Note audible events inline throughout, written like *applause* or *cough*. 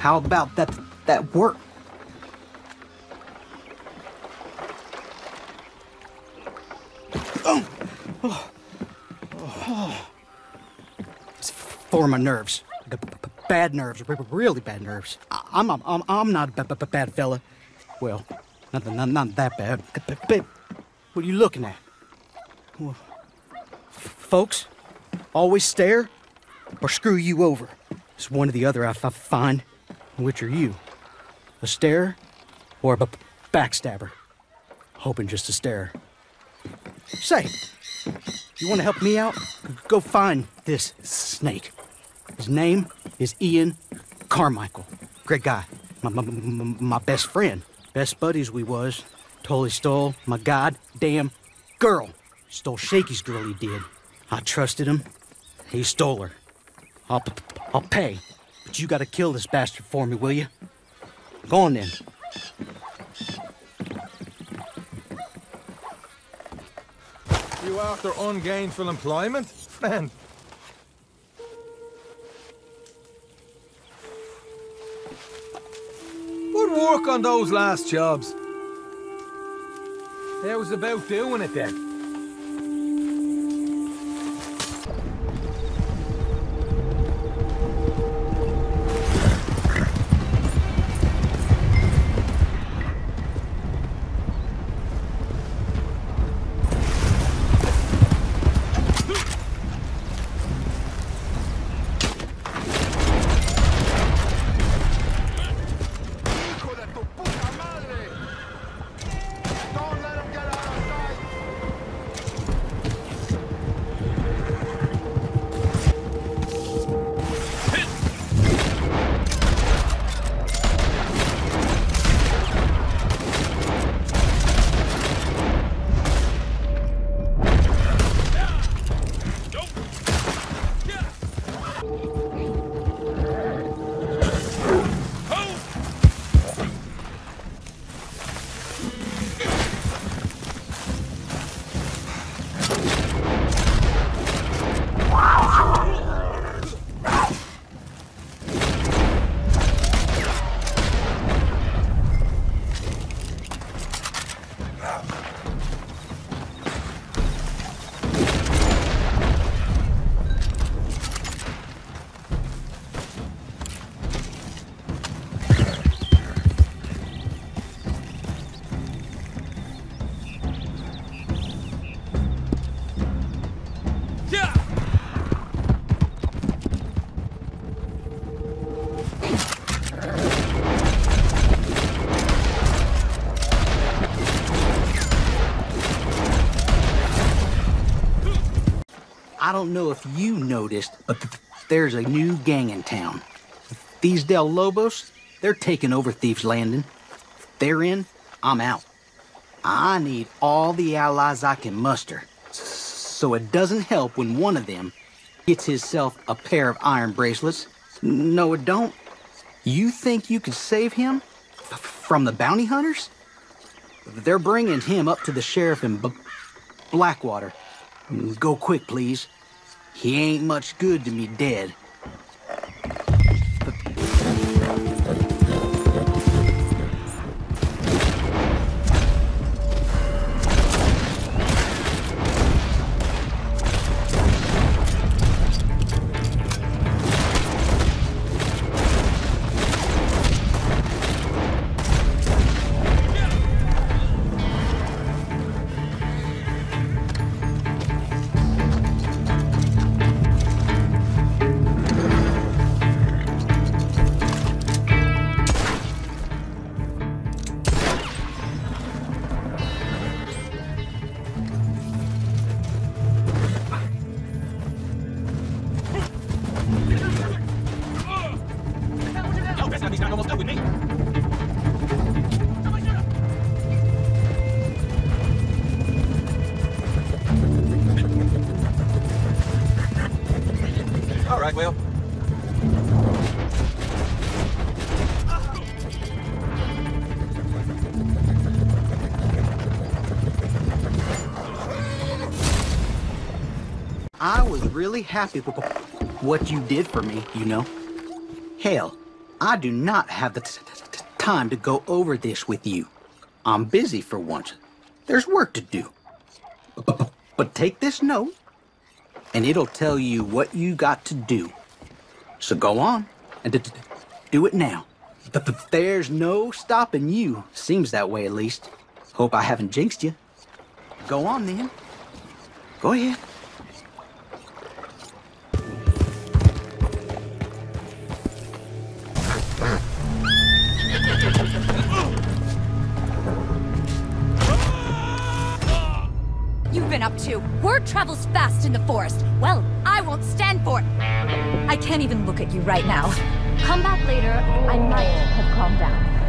How about that that work? Oh. Oh. Oh. It's for my nerves. B- b- Bad nerves, really bad nerves. I- I'm, I'm, I'm, I'm not a bad fella. Well, not, not, not that bad. What are you looking at? Well, folks, always stare or screw you over. It's one or the other I find. Which are you? A stare or a backstabber? Hoping just to stare. Say, you want to help me out? Go find this snake. His name is Ian Carmichael. Great guy. My, my, my, best friend. Best buddies we was. Totally stole my goddamn girl. Stole Shaky's girl, he did. I trusted him. He stole her. I'll, I'll pay. But you gotta kill this bastard for me, will you? Go on then. You after ungainful employment, friend? Good work on those last jobs. How's about doing it then? I don't know if you noticed, but th- there's a new gang in town. These Del Lobos, they're taking over Thieves Landing. If they're in, I'm out. I need all the allies I can muster. So it doesn't help when one of them gets himself a pair of iron bracelets. No, it don't. You think you could save him from the bounty hunters? They're bringing him up to the sheriff in B- Blackwater. Go quick, please. He ain't much good to me dead. All right, well. I was really happy with what you did for me, you know. Hell, I do not have the time to go over this with you. I'm busy for once. There's work to do. But take this note, and it'll tell you what you got to do. So go on and do it now. Th- There's no stopping you. Seems that way, at least. Hope I haven't jinxed you. Go on then. Go ahead. To? Word travels fast in the forest. Well, I won't stand for it. I can't even look at you right now. Come back later. I might have calmed down.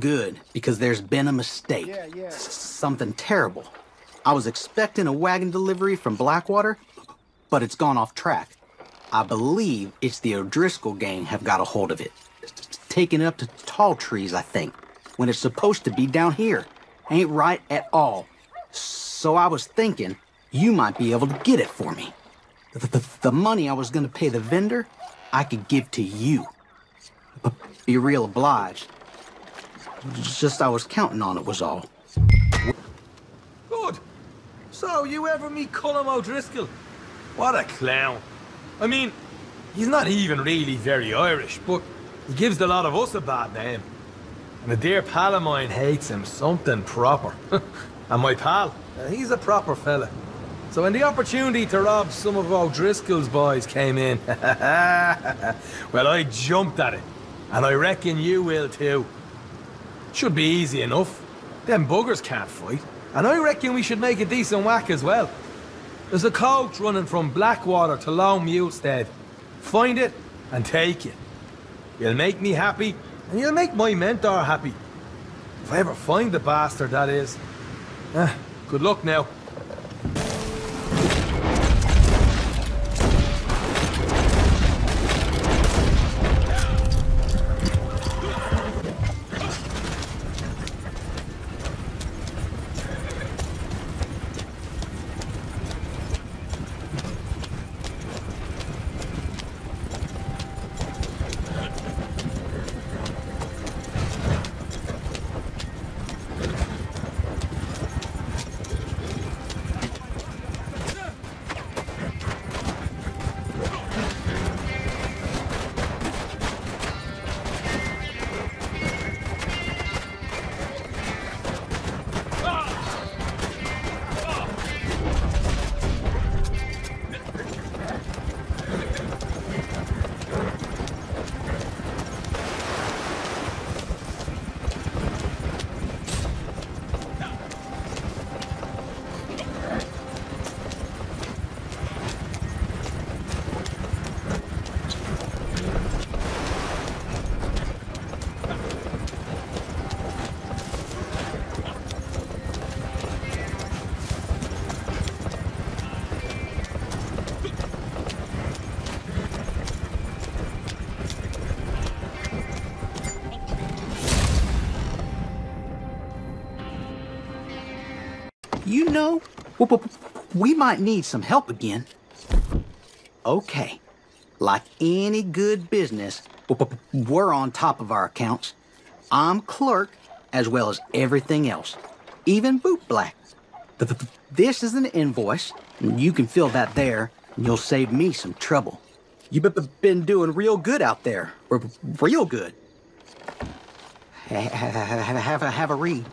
Good, because there's been a mistake. Yeah, yeah. Something terrible. I was expecting a wagon delivery from Blackwater, but it's gone off track. I believe it's the O'Driscoll gang have got a hold of it. Taken it up to tall trees, I think, when it's supposed to be down here. Ain't right at all. So I was thinking you might be able to get it for me. The, the, the money I was gonna pay the vendor, I could give to you. But be real obliged. Just I was counting on it was all. Good. So, you ever meet Colm O'Driscoll? What a clown. I mean, he's not even really very Irish, but he gives the lot of us a bad name. And a dear pal of mine hates him something proper. *laughs* and my pal, uh, he's a proper fella. So when the opportunity to rob some of O'Driscoll's boys came in, *laughs* well, I jumped at it. And I reckon you will too. Should be easy enough. Them buggers can't fight. And I reckon we should make a decent whack as well. There's a coach running from Blackwater to Long Mulestead. Find it and take it. You'll make me happy, and you'll make my mentor happy. If I ever find the bastard, that is. Ah, good luck now. Know, w- w- we might need some help again. Okay. Like any good business, we're on top of our accounts. I'm clerk as well as everything else, even boot black. Th- th- th- This is an invoice. and You can fill that there, and you'll save me some trouble. You've been doing real good out there. Real good. Have a read.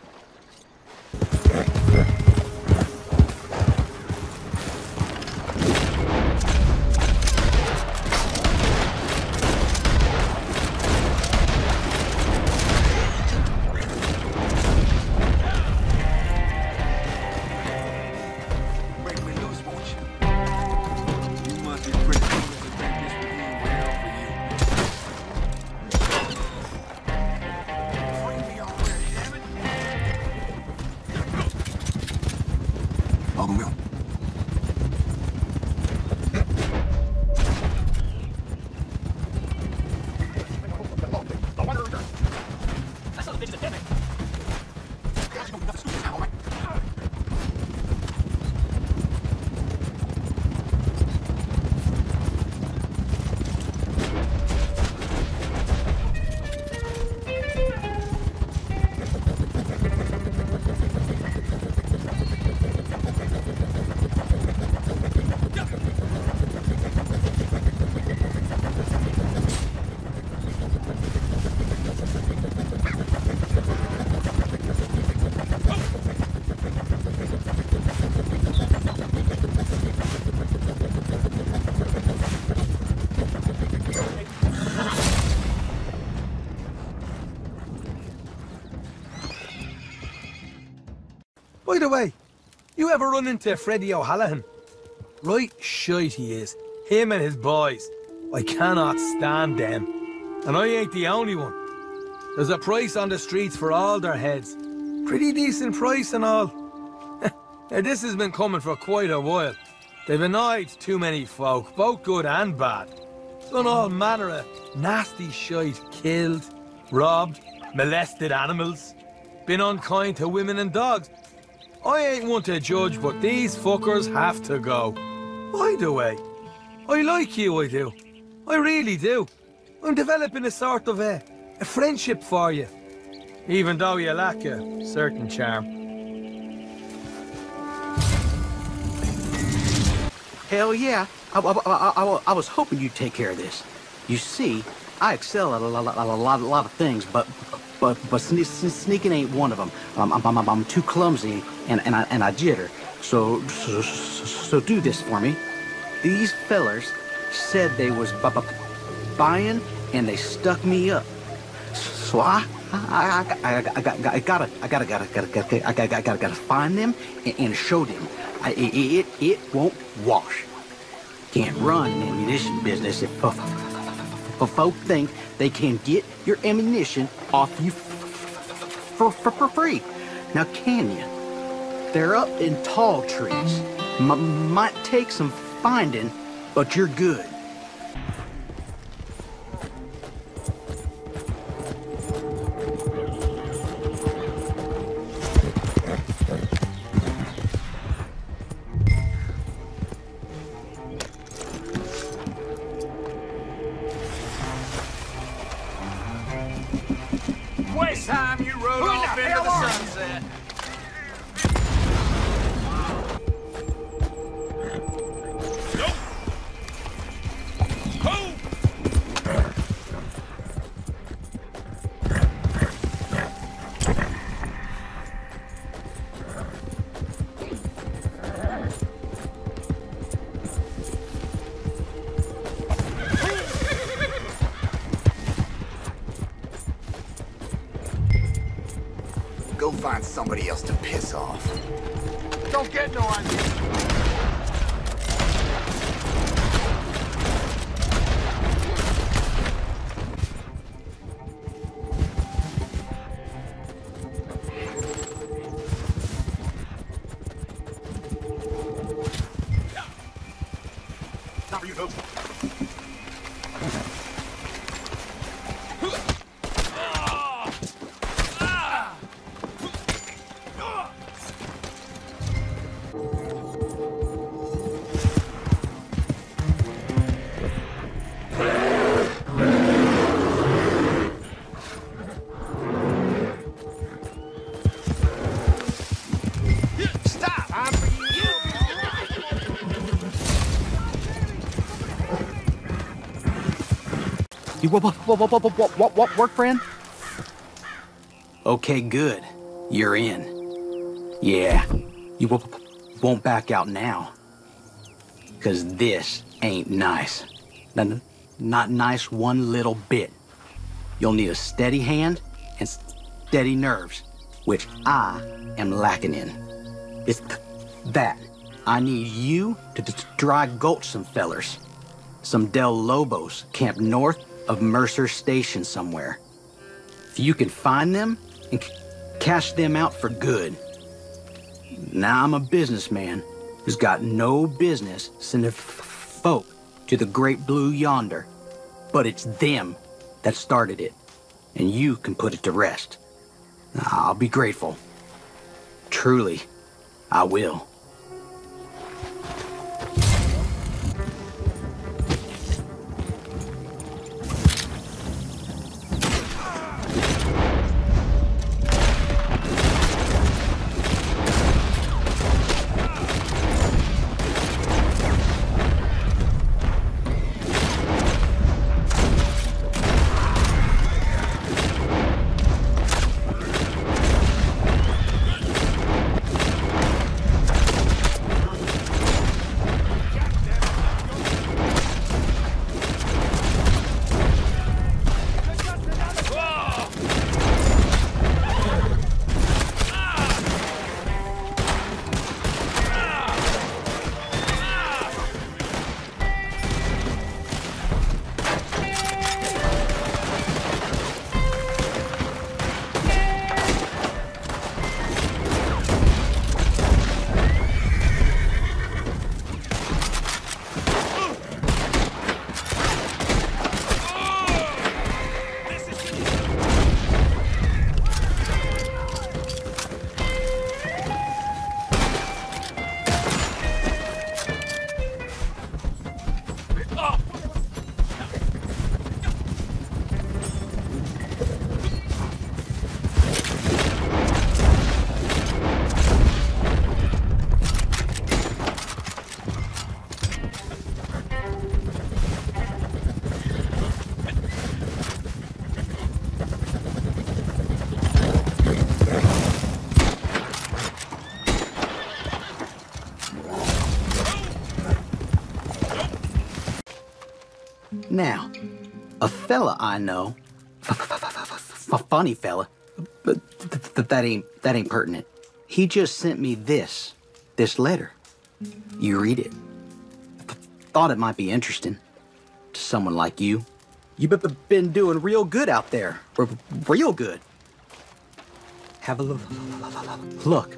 By the way, you ever run into Freddie O'Hallahan? Right shite he is. Him and his boys. I cannot stand them. And I ain't the only one. There's a price on the streets for all their heads. Pretty decent price and all. *laughs* now this has been coming for quite a while. They've annoyed too many folk, both good and bad. Done all manner of nasty shite. Killed, robbed, molested animals. Been unkind to women and dogs. I ain't one to judge, but these fuckers have to go. By the way, I like you, I do. I really do. I'm developing a sort of a, a friendship for you. Even though you lack a certain charm. Hell yeah. I, I, I, I, was hoping you'd take care of this. You see, I excel at a, a, lot, a lot of things, but but but sne- sne- sneaking ain't one of them. I'm, um, I'm, I'm, I'm too clumsy and, and, I, and I jitter. So, so, so, do this for me. These fellers said they was bu- bu- buying and they stuck me up. So I, I, I, I, I, got- I gotta, I gotta, gotta, gotta, gotta, I gotta, gotta, gotta, find them and, and show them. I, it, it, it won't wash. Can't run an ammunition business if, if folk think they can get your ammunition off you for, for, for free. Now, can you? They're up in tall trees. M- might take some finding, but you're good. Find somebody else to piss off. Don't get no idea. What, what, what, what, what, what, what, work, friend? Okay, good. You're in. Yeah, you won't back out now. Cause this ain't nice. Not nice one little bit. You'll need a steady hand and steady nerves, which I am lacking in. It's th- that. I need you to dry gulch some fellers. Some Del Lobos camped north of Mercer Station somewhere. If you can find them and cash them out for good. Now I'm a businessman who's got no business sending folk to the great blue yonder, but it's them that started it, and you can put it to rest. I'll be grateful. Truly, I will. I know, funny fella, but th- th- that ain't that ain't pertinent. He just sent me this, this letter. You read it. Thought it might be interesting to someone like you. You've been doing real good out there, real good. Have a look.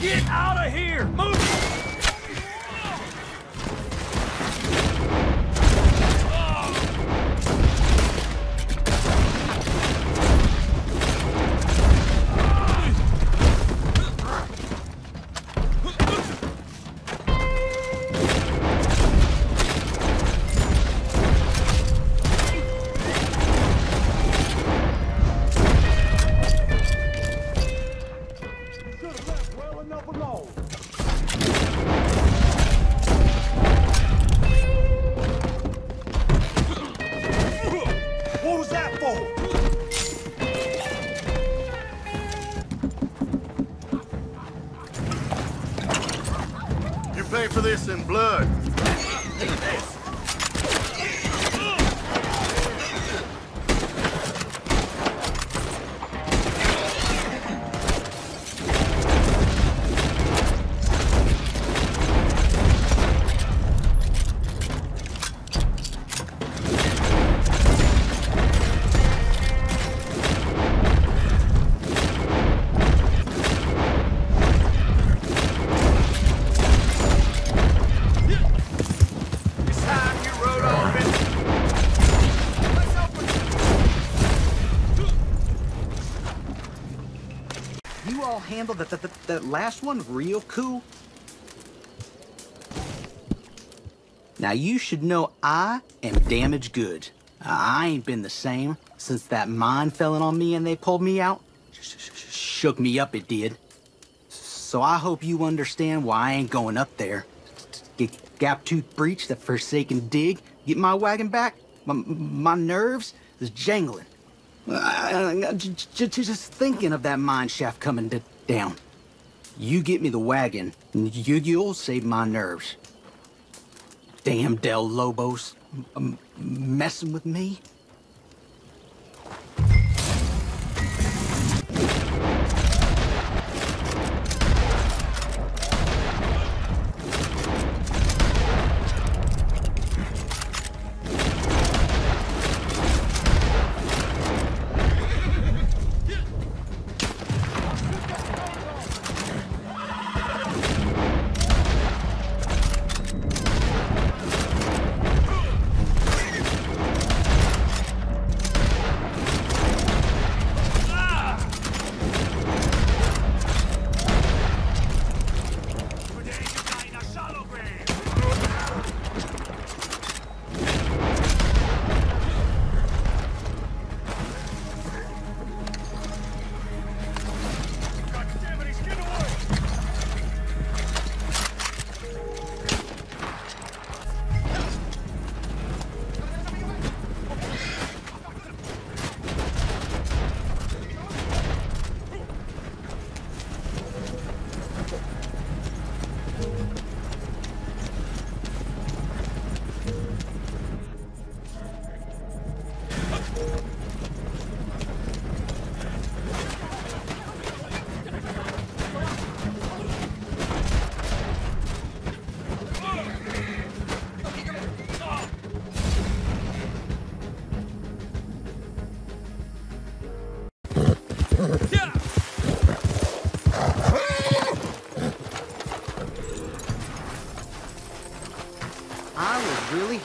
Get out of here! Move! Pay for this in blood. *laughs* that, that, that, last one real cool. Now you should know I am damaged goods. I ain't been the same since that mine fell in on me and they pulled me out. Sh- sh- sh- shook me up, it did. So I hope you understand why I ain't going up there. Get Gaptooth Breach, that forsaken dig, get my wagon back. My, my nerves is jangling. Uh, j- j- j- just thinking of that mine shaft coming d- down. You get me the wagon, and you, you'll save my nerves. Damn Del Lobos, messing with me?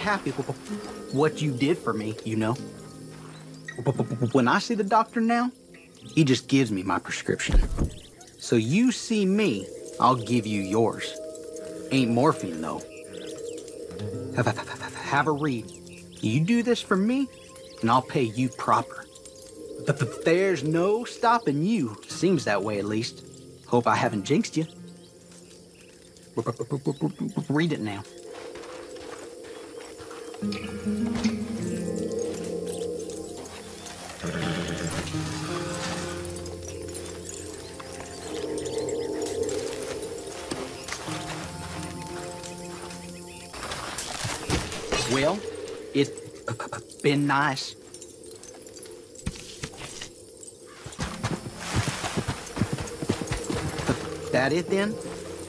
Happy with what you did for me, you know. When I see the doctor now, he just gives me my prescription. So you see me, I'll give you yours. Ain't morphine, though. Have, a read. You do this for me, and I'll pay you proper. But there's no stopping you. Seems that way, at least. Hope I haven't jinxed you. Read it now. Well, it's been nice. That it then?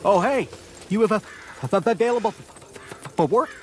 Oh, hey, you have a, available for work?